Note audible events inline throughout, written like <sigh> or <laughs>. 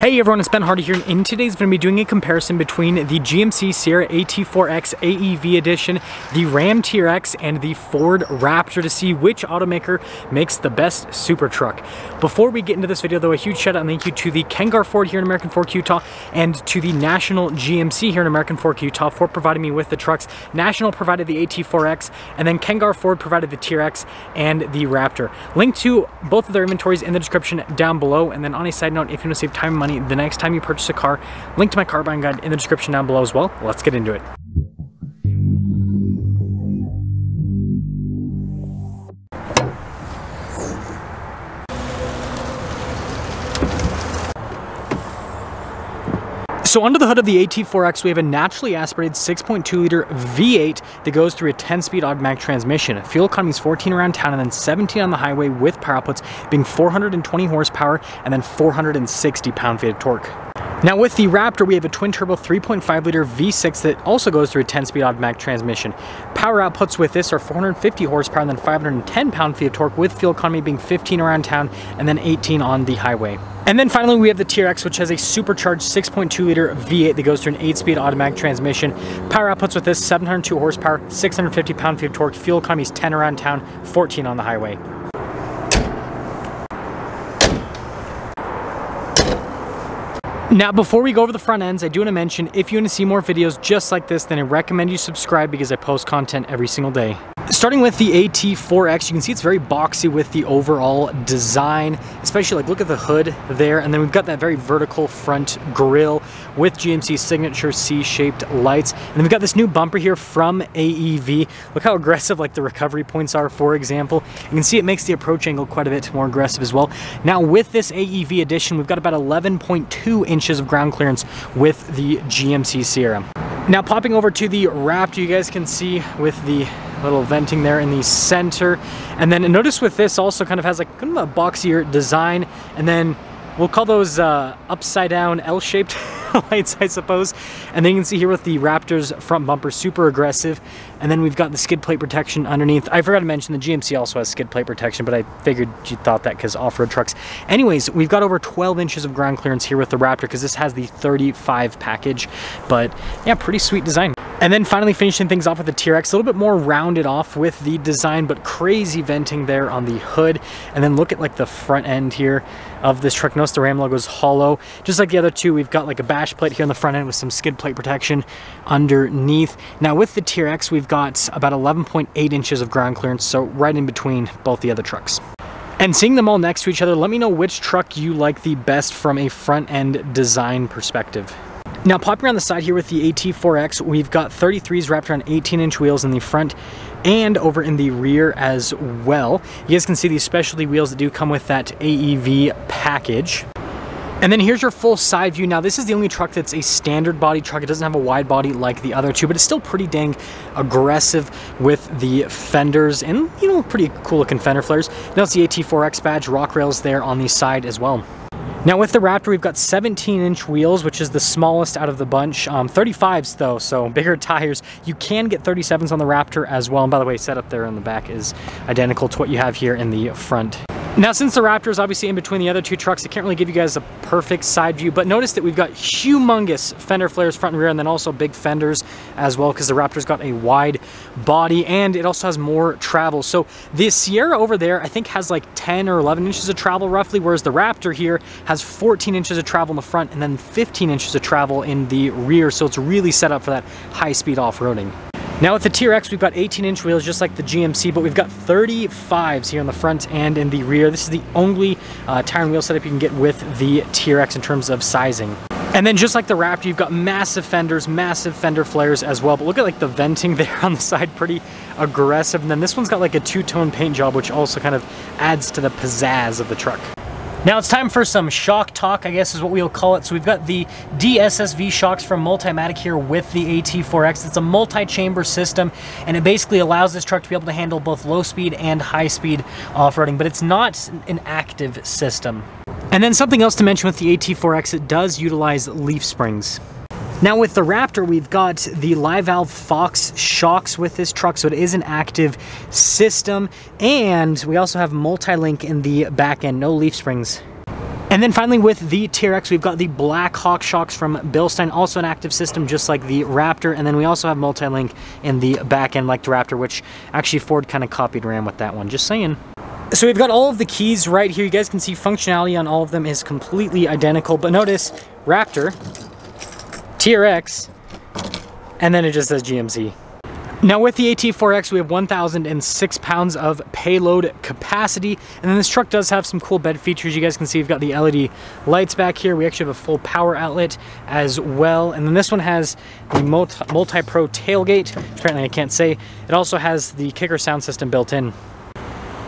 Hey everyone, it's Ben Hardy here, and in today's going to be doing a comparison between the GMC Sierra AT4X AEV Edition, the Ram TRX, and the Ford Raptor to see which automaker makes the best super truck. Before we get into this video though, a huge shout out and thank you to the Ken Garff Ford here in American Fork, Utah, and to the National GMC here in American Fork, Utah for providing me with the trucks. National provided the AT4X, and then Ken Garff Ford provided the TRX and the Raptor. Link to both of their inventories in the description down below, and then on a side note, if you want to save time and money, money the next time you purchase a car. Link to my car buying guide in the description down below as well. Let's get into it. So under the hood of the AT4X, we have a naturally aspirated 6.2 liter V8 that goes through a 10 speed automatic transmission. Fuel economy is 14 around town and then 17 on the highway with power outputs being 420 horsepower and then 460 pound-feet of torque. Now with the Raptor, we have a twin turbo 3.5 liter V6 that also goes through a 10 speed automatic transmission. Power outputs with this are 450 horsepower and then 510 pound-feet of torque with fuel economy being 15 around town and then 18 on the highway. And then finally we have the TRX which has a supercharged 6.2 liter V8 that goes through an 8-speed automatic transmission. Power outputs with this 702 horsepower, 650 pound-feet of torque, fuel economy is 10 around town, 14 on the highway. Now, before we go over the front ends, I do want to mention, if you want to see more videos just like this, then I recommend you subscribe because I post content every single day. Starting with the AT4X, you can see it's very boxy with the overall design, especially like look at the hood there. And then we've got that very vertical front grille with GMC signature C-shaped lights. And then we've got this new bumper here from AEV. Look how aggressive like the recovery points are, for example. You can see it makes the approach angle quite a bit more aggressive as well. Now with this AEV edition, we've got about 11.2 inches of ground clearance with the GMC Sierra. Now popping over to the Raptor, you guys can see with the little venting there in the center. And then notice with this also kind of has like kind of a boxier design. And then we'll call those uh, upside down L-shaped <laughs> lights, I suppose. And then you can see here with the Raptor's front bumper, super aggressive. And then we've got the skid plate protection underneath. I forgot to mention the GMC also has skid plate protection, but I figured you thought that because off-road trucks. Anyways, we've got over 12 inches of ground clearance here with the Raptor because this has the 35 package. But yeah, pretty sweet design. And then finally finishing things off with the TRX, a little bit more rounded off with the design, but crazy venting there on the hood. And then look at like the front end here of this truck. Notice the Ram logo is hollow. Just like the other two, we've got like a bash plate here on the front end with some skid plate protection underneath. Now with the TRX, we've got about 11.8 inches of ground clearance, so right in between both the other trucks. And seeing them all next to each other, let me know which truck you like the best from a front end design perspective. Now popping around the side here with the AT4X, we've got 33s wrapped around 18 inch wheels in the front and over in the rear as well. You guys can see these specialty wheels that do come with that AEV package. And then here's your full side view. Now this is the only truck that's a standard body truck. It doesn't have a wide body like the other two, but it's still pretty dang aggressive with the fenders and, you know, pretty cool looking fender flares. Now it's the AT4X badge, rock rails there on the side as well. Now with the Raptor, we've got 17 inch wheels, which is the smallest out of the bunch. Um, 35s though, so <laughs> bigger tires. You can get 37s on the Raptor as well. And by the way, setup there in the back is identical to what you have here in the front. Now, since the Raptor is obviously in between the other two trucks, I can't really give you guys a perfect side view, but notice that we've got humongous fender flares front and rear, and then also big fenders as well, because the Raptor's got a wide body, and it also has more travel. So the Sierra over there, I think has like 10 or 11 inches of travel roughly, whereas the Raptor here has 14 inches of travel in the front and then 15 inches of travel in the rear. So it's really set up for that high speed off-roading. Now with the TRX, we've got 18 inch wheels just like the GMC, but we've got 35s here on the front and in the rear. This is the only uh, tire and wheel setup you can get with the TRX in terms of sizing. And then just like the Raptor, you've got massive fenders, massive fender flares as well. But look at like the venting <laughs> there on the side, pretty aggressive. And then this one's got like a two-tone paint job, which also kind of adds to the pizzazz of the truck. Now it's time for some shock talk, I guess is what we'll call it. So we've got the DSSV shocks from Multimatic here with the AT4X. It's a multi-chamber system and it basically allows this truck to be able to handle both low speed and high speed off-roading, but it's not an active system. And then something else to mention with the AT4X, it does utilize leaf springs. Now with the Raptor, we've got the live valve Fox shocks with this truck, so it is an active system. And we also have multi-link in the back end, no leaf springs. And then finally with the TRX, we've got the Black Hawk shocks from Bilstein, also an active system just like the Raptor. And then we also have multi-link in the back end like the Raptor, which actually Ford kind of copied Ram with that one, just saying. So we've got all of the keys right here. You guys can see functionality on all of them is completely identical, but notice Raptor, TRX, and then it just says GMC. Now with the AT4X, we have 1,006 pounds of payload capacity. And then this truck does have some cool bed features. You guys can see we've got the LED lights back here. We actually have a full power outlet as well. And then this one has the Multi-Pro tailgate. Apparently I can't say. It also has the kicker sound system built in.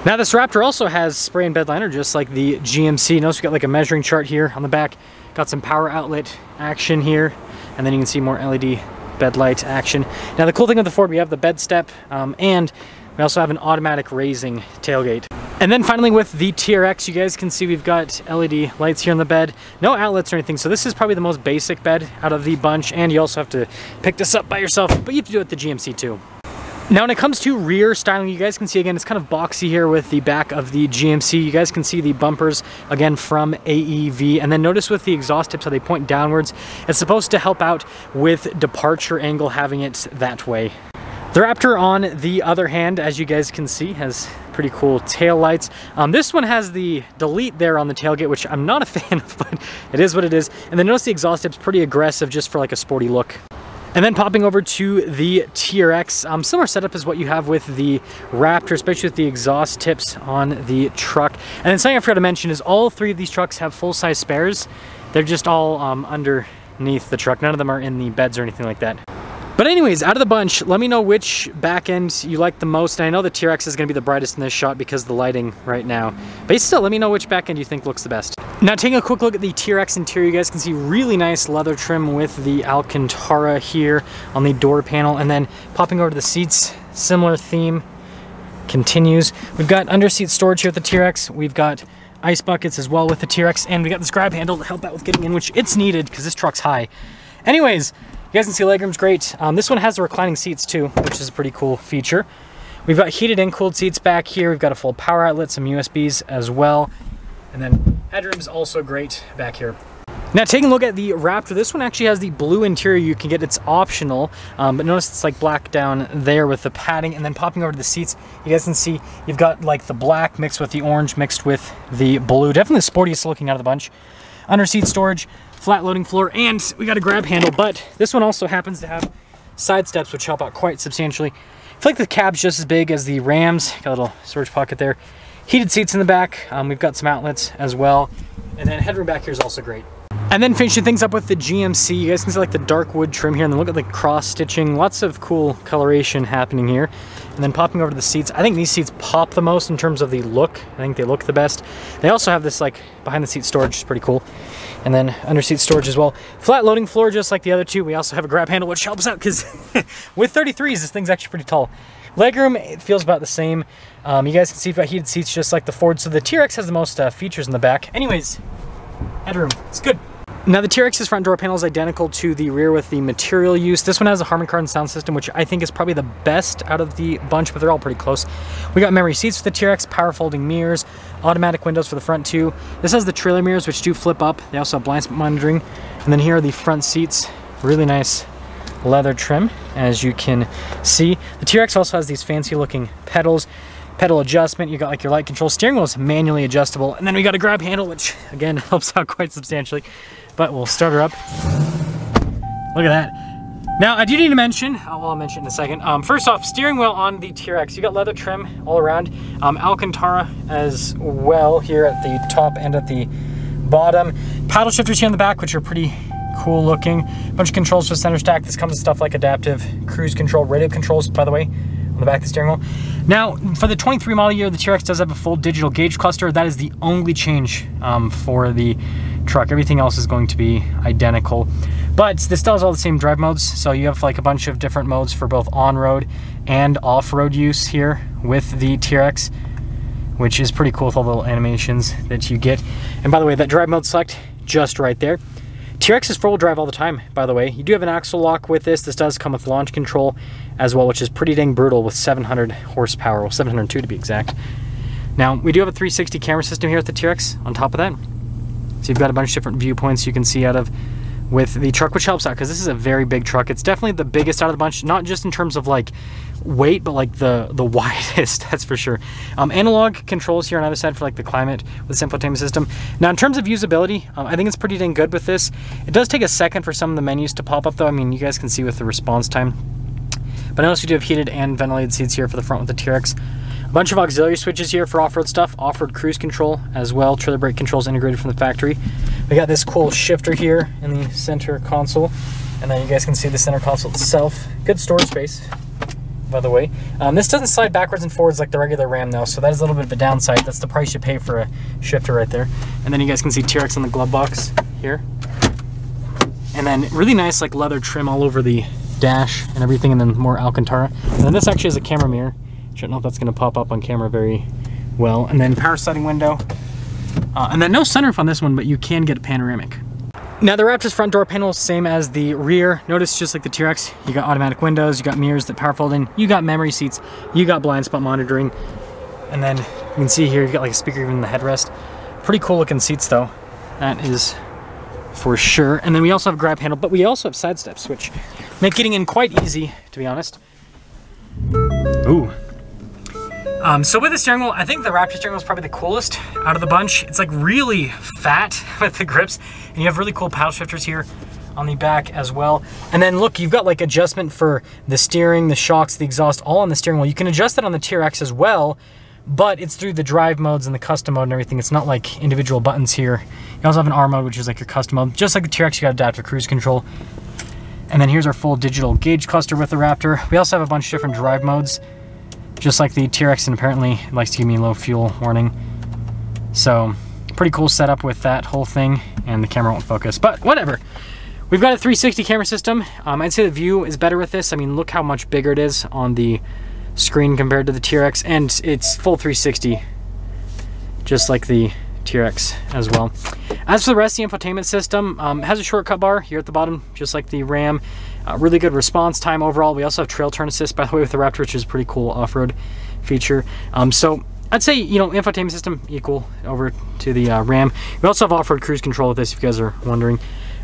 Now this Raptor also has spray and bed liner just like the GMC. Notice we got like a measuring chart here on the back. Got some power outlet action here. And then you can see more LED bed light action. Now the cool thing with the Ford, we have the bed step um, and we also have an automatic raising tailgate. And then finally with the TRX, you guys can see we've got LED lights here on the bed, no outlets or anything. So this is probably the most basic bed out of the bunch. And you also have to pick this up by yourself, but you have to do it with the GMC too. Now when it comes to rear styling, you guys can see again, it's kind of boxy here with the back of the GMC. You guys can see the bumpers again from AEV. And then notice with the exhaust tips how they point downwards. It's supposed to help out with departure angle having it that way. The Raptor on the other hand, as you guys can see, has pretty cool tail lights. Um, this one has the delete there on the tailgate, which I'm not a <laughs> fan of, but it is what it is. And then notice the exhaust tip's pretty aggressive just for like a sporty look. And then popping over to the TRX, um, similar setup as what you have with the Raptor, especially with the exhaust tips on the truck. And then something I forgot to mention is all three of these trucks have full-size spares. They're just all um, underneath the truck. None of them are in the beds or anything like that. But anyways, out of the bunch, let me know which back end you like the most. And I know the TRX is going to be the brightest in this shot because of the lighting right now. But still, let me know which back end you think looks the best. Now taking a quick look at the TRX interior, you guys can see really nice leather trim with the Alcantara here on the door panel. And then popping over to the seats, similar theme continues. We've got under seat storage here with the TRX. We've got ice buckets as well with the TRX. And we got this grab handle to help out with getting in, which it's needed because this truck's high. Anyways, you guys can see legroom's great. Um, this one has the reclining seats too, which is a pretty cool feature. We've got heated and cooled seats back here. We've got a full power outlet, some USBs as well. And then headroom's also great back here. Now taking a look at the Raptor, this one actually has the blue interior you can get, it's optional, um, but notice it's like black down there with the padding and then popping over to the seats, you guys can see you've got like the black mixed with the orange mixed with the blue, definitely the sportiest looking out of the bunch. Under seat storage, flat loading floor, and we got a grab handle, but this one also happens to have side steps, which help out quite substantially. I feel like the cab's just as big as the Rams. Got a little storage pocket there. Heated seats in the back. Um, we've got some outlets as well. And then headroom back here is also great. And then finishing things up with the GMC, you guys can see like the dark wood trim here and then look at the cross stitching. Lots of cool coloration happening here. And then popping over to the seats, I think these seats pop the most in terms of the look. I think they look the best. They also have this like behind the seat storage, is pretty cool. And then under seat storage as well. Flat loading floor, just like the other two. We also have a grab handle, which helps out because <laughs> with 33s, this thing's actually pretty tall. Legroom, it feels about the same. Um, you guys can see got heated seats just like the Ford. So the TRX has the most uh, features in the back. Anyways, headroom, it's good. Now the TRX's front door panel is identical to the rear with the material use. This one has a Harman Kardon sound system, which I think is probably the best out of the bunch, but they're all pretty close. We got memory seats for the TRX, power folding mirrors, automatic windows for the front too. This has the trailer mirrors, which do flip up. They also have blind spot monitoring. And then here are the front seats. Really nice leather trim, as you can see. The TRX also has these fancy looking pedals pedal adjustment. You got like your light control. Steering wheel is manually adjustable. And then we got a grab handle, which again <laughs> helps out quite substantially but we'll start her up. Look at that. Now, I do need to mention, oh, well, I'll mention in a second. Um, first off, steering wheel on the TRX. You got leather trim all around. Um, Alcantara as well here at the top and at the bottom. Paddle shifters here on the back, which are pretty cool looking. A Bunch of controls for center stack. This comes with stuff like adaptive cruise control, radio controls, by the way, on the back of the steering wheel. Now, for the 23 model year, the TRX does have a full digital gauge cluster. That is the only change um, for the truck. Everything else is going to be identical. But this has all the same drive modes. So you have like a bunch of different modes for both on-road and off-road use here with the TRX, which is pretty cool with all the little animations that you get. And by the way, that drive mode select just right there. TRX is four-wheel drive all the time, by the way. You do have an axle lock with this. This does come with launch control as well, which is pretty dang brutal with 700 horsepower, well, 702 to be exact. Now, we do have a 360 camera system here at the TRX on top of that. So you've got a bunch of different viewpoints you can see out of with the truck, which helps out because this is a very big truck. It's definitely the biggest out of the bunch, not just in terms of like weight, but like the the <laughs> widest, that's for sure. Um, analog controls here on either side for like the climate with this infotainment system. Now in terms of usability, um, I think it's pretty dang good with this. It does take a second for some of the menus to pop up though. I mean, you guys can see with the response time. But I also do have heated and ventilated seats here for the front with the TRX. Bunch of auxiliary switches here for off-road stuff, off-road cruise control as well, trailer brake controls integrated from the factory. We got this cool shifter here in the center console, and then you guys can see the center console itself. Good storage space, by the way. Um, this doesn't slide backwards and forwards like the regular Ram though, so that is a little bit of a downside. That's the price you pay for a shifter right there. And then you guys can see T-Rex on the glove box here. And then really nice like leather trim all over the dash and everything, and then more Alcantara. And then this actually has a camera mirror. I don't know if that's going to pop up on camera very well. And then power sliding window. Uh, and then no sunroof on this one, but you can get a panoramic. Now the Raptor's front door panel is same as the rear. Notice just like the T-Rex, you got automatic windows, you got mirrors that power fold in, you got memory seats, you got blind spot monitoring. And then you can see here, you've got like a speaker even in the headrest. Pretty cool looking seats though. That is for sure. And then we also have grab handle, but we also have side steps, which make getting in quite easy, to be honest. Ooh, um, so with the steering wheel, I think the Raptor steering wheel is probably the coolest out of the bunch. It's like really fat <laughs> with the grips and you have really cool paddle shifters here on the back as well. And then look, you've got like adjustment for the steering, the shocks, the exhaust, all on the steering wheel. You can adjust that on the TRX as well, but it's through the drive modes and the custom mode and everything. It's not like individual buttons here. You also have an R mode, which is like your custom mode. Just like the TRX, you got adaptive cruise control. And then here's our full digital gauge cluster with the Raptor. We also have a bunch of different drive modes just like the TRX, and apparently it likes to give me low fuel warning. So pretty cool setup with that whole thing, and the camera won't focus, but whatever. We've got a 360 camera system. Um, I'd say the view is better with this. I mean, look how much bigger it is on the screen compared to the TRX, and it's full 360, just like the TRX as well. As for the rest of the infotainment system, um, has a shortcut bar here at the bottom, just like the Ram. Uh, really good response time overall. We also have trail turn assist, by the way, with the Raptor, which is a pretty cool off-road feature. Um, so I'd say, you know, infotainment system equal over to the uh, Ram. We also have off-road cruise control with this, if you guys are wondering.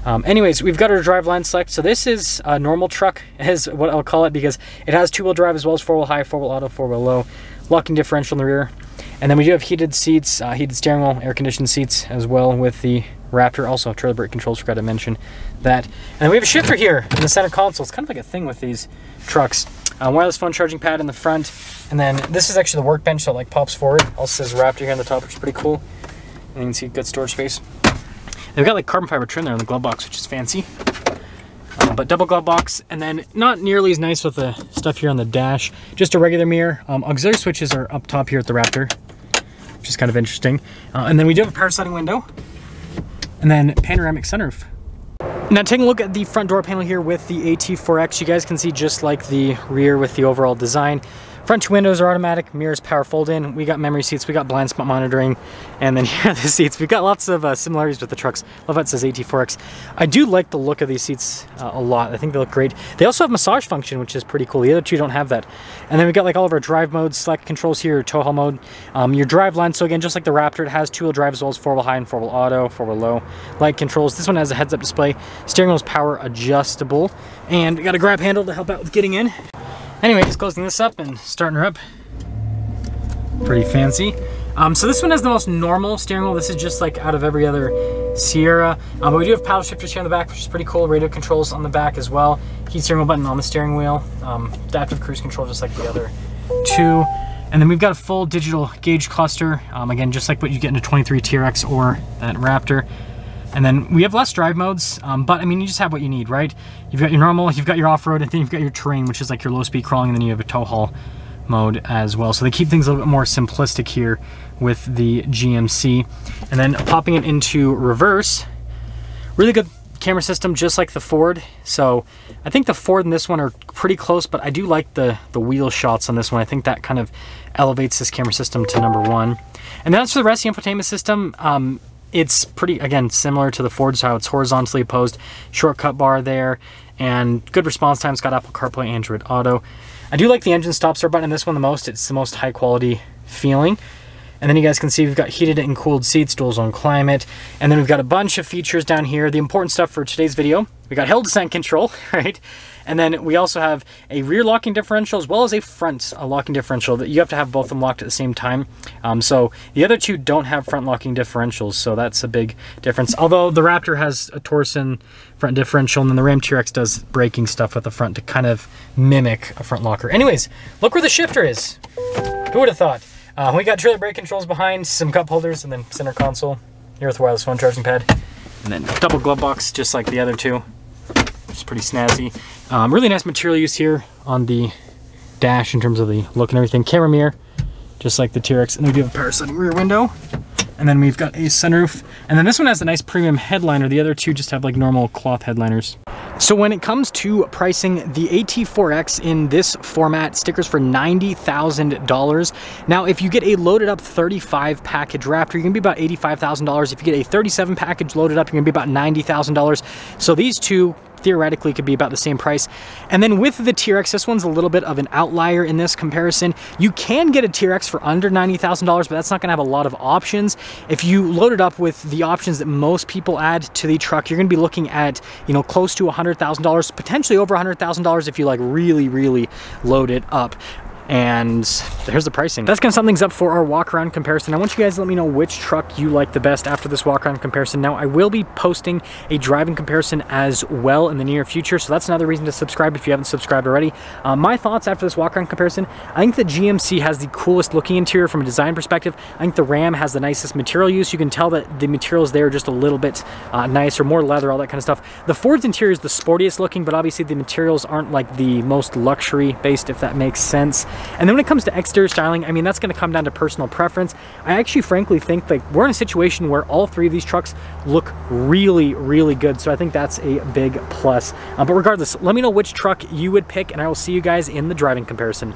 Um, anyways, we've got our drive line select. So this is a normal truck, <laughs> is what I'll call it, because it has two-wheel drive as well as four-wheel high, four-wheel auto, four-wheel low, locking differential in the rear. And then we do have heated seats, uh, heated steering wheel, air-conditioned seats as well with the Raptor. Also, trailer brake controls, forgot to mention that. And then we have a shifter here in the center console. It's kind of like a thing with these trucks. Uh, wireless phone charging pad in the front. And then this is actually the workbench, so it like pops forward. Also says Raptor here on the top, which is pretty cool. And you can see good storage space. They've got like carbon fiber trim there in the glove box, which is fancy. Uh, but double glove box, and then not nearly as nice with the stuff here on the dash. Just a regular mirror. Um, auxiliary switches are up top here at the Raptor, which is kind of interesting. Uh, and then we do have a power sliding window, and then panoramic sunroof. Now taking a look at the front door panel here with the AT4X, you guys can see just like the rear with the overall design. Front two windows are automatic, mirrors power fold in. We got memory seats, we got blind spot monitoring, and then <laughs> here are the seats. We've got lots of uh, similarities with the trucks. Love it says AT4X. I do like the look of these seats uh, a lot. I think they look great. They also have massage function, which is pretty cool. The other two don't have that. And then we got like all of our drive modes, select controls here, tow haul mode, um, your drive line. So again, just like the Raptor, it has two-wheel drive as well as four-wheel high and four-wheel auto, four-wheel low. Light controls. This one has a heads-up display. Steering wheel is power adjustable, and we got a grab handle to help out with getting in. Anyways, closing this up and starting her up. Pretty fancy. Um, so this one has the most normal steering wheel. This is just like out of every other Sierra. Um, but we do have paddle shifters here on the back, which is pretty cool. Radio controls on the back as well. Heat steering wheel button on the steering wheel. Um, adaptive cruise control, just like the other two. And then we've got a full digital gauge cluster. Um, again, just like what you get in a 23 TRX or that Raptor. And then we have less drive modes, um, but I mean, you just have what you need, right? You've got your normal, you've got your off-road, and then you've got your terrain, which is like your low-speed crawling, and then you have a tow haul mode as well. So they keep things a little bit more simplistic here with the GMC. And then popping it into reverse, really good camera system, just like the Ford. So I think the Ford and this one are pretty close, but I do like the, the wheel shots on this one. I think that kind of elevates this camera system to number one. And that's for the rest of the infotainment system. Um, it's pretty, again, similar to the Ford, so how it's horizontally opposed, shortcut bar there, and good response time. It's got Apple CarPlay, Android Auto. I do like the engine stop start button in this one the most. It's the most high quality feeling. And then you guys can see we've got heated and cooled seats, dual zone climate. And then we've got a bunch of features down here. The important stuff for today's video, we got hill descent control, <laughs> right? And then we also have a rear locking differential as well as a front uh, locking differential that you have to have both of them locked at the same time. Um, so the other two don't have front locking differentials, so that's a big difference. Although the Raptor has a Torsen front differential and then the Ram TRX does braking stuff with the front to kind of mimic a front locker. Anyways, look where the shifter is. Who would have thought? Uh, we got trailer brake controls behind, some cup holders, and then center console here with wireless phone charging pad. And then double glove box, just like the other two, pretty snazzy. Um, really nice material use here on the dash in terms of the look and everything. Camera mirror, just like the TRX. And we do have a power sliding rear window. And then we've got a sunroof. And then this one has a nice premium headliner. The other two just have like normal cloth headliners. So when it comes to pricing the AT4X in this format, stickers for $90,000. Now, if you get a loaded up 35 package Raptor, you're gonna be about $85,000. If you get a 37 package loaded up, you're gonna be about $90,000. So these two theoretically could be about the same price. And then with the TRX, this one's a little bit of an outlier in this comparison. You can get a TRX for under $90,000, but that's not gonna have a lot of options. If you load it up with the options that most people add to the truck, you're gonna be looking at, you know, close to $100,000, potentially over $100,000 if you like really, really load it up and there's the pricing. That's gonna sum things up for our walk around comparison. I want you guys to let me know which truck you like the best after this walk around comparison. Now I will be posting a driving comparison as well in the near future, so that's another reason to subscribe if you haven't subscribed already. Uh, my thoughts after this walk around comparison, I think the GMC has the coolest looking interior from a design perspective. I think the Ram has the nicest material use. You can tell that the materials there are just a little bit uh, nicer, more leather, all that kind of stuff. The Ford's interior is the sportiest looking, but obviously the materials aren't like the most luxury based, if that makes sense. And then when it comes to exterior styling, I mean, that's gonna come down to personal preference. I actually frankly think like we're in a situation where all three of these trucks look really, really good. So I think that's a big plus. Uh, but regardless, let me know which truck you would pick and I will see you guys in the driving comparison.